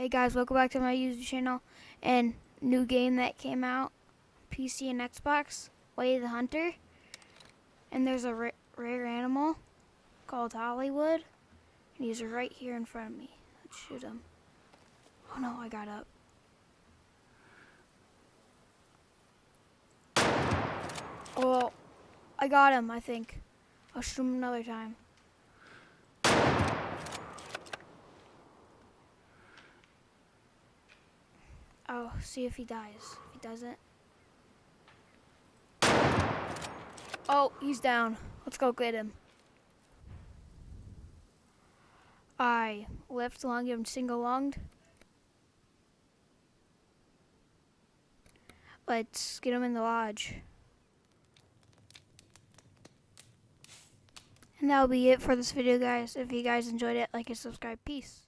Hey guys, welcome back to my YouTube channel and new game that came out, PC and Xbox, Way the Hunter. And there's a ra rare animal called Hollywood, and he's right here in front of me. Let's shoot him. Oh no, I got up. Oh, I got him, I think. I'll shoot him another time. Oh, see if he dies. If he doesn't. Oh, he's down. Let's go get him. I left lung him single lunged. Let's get him in the lodge. And that'll be it for this video, guys. If you guys enjoyed it, like and subscribe. Peace.